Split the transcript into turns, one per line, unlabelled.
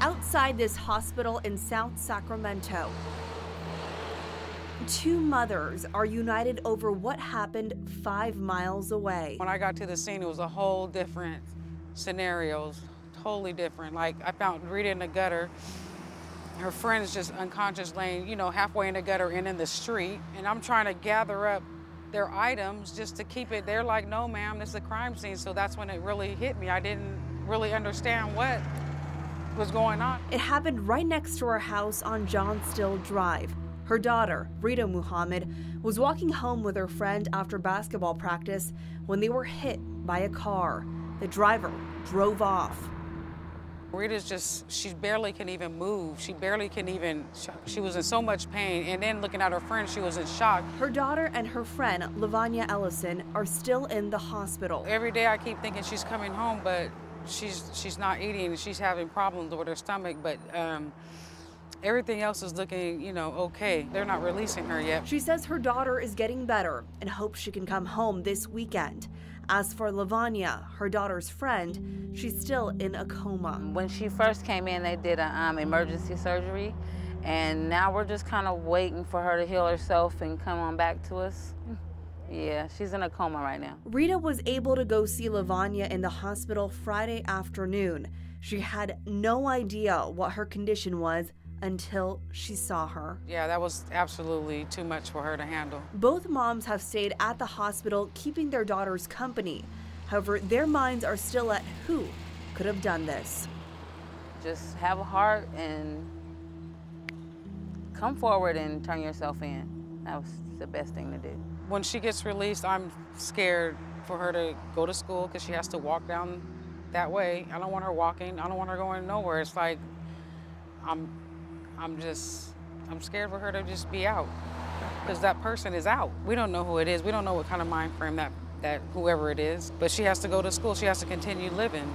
outside this hospital in South Sacramento. Two mothers are united over what happened five miles away.
When I got to the scene, it was a whole different scenarios, totally different. Like I found Rita in the gutter. Her friend's just unconscious laying, you know, halfway in the gutter and in the street. And I'm trying to gather up their items just to keep it. They're like, no, ma'am, this is a crime scene. So that's when it really hit me. I didn't really understand what was going on.
It happened right next to her house on John Still Drive. Her daughter, Rita Muhammad, was walking home with her friend after basketball practice when they were hit by a car. The driver drove off.
Rita's just, she barely can even move. She barely can even, she was in so much pain. And then looking at her friend, she was in shock.
Her daughter and her friend, Lavanya Ellison, are still in the hospital.
Every day I keep thinking she's coming home, but she's she's not eating. She's having problems with her stomach, but um, everything else is looking, you know, okay. They're not releasing her yet.
She says her daughter is getting better and hopes she can come home this weekend. As for Lavanya, her daughter's friend, she's still in a coma.
When she first came in, they did an um, emergency surgery, and now we're just kind of waiting for her to heal herself and come on back to us. Yeah, she's in a coma right now.
Rita was able to go see Lavanya in the hospital Friday afternoon. She had no idea what her condition was until she saw her.
Yeah, that was absolutely too much for her to handle.
Both moms have stayed at the hospital keeping their daughters company. However, their minds are still at who could have done this.
Just have a heart and come forward and turn yourself in. That was the best thing to do.
When she gets released, I'm scared for her to go to school because she has to walk down that way. I don't want her walking. I don't want her going nowhere. It's like I'm, I'm just, I'm scared for her to just be out because that person is out. We don't know who it is. We don't know what kind of mind frame that, that whoever it is. But she has to go to school. She has to continue living.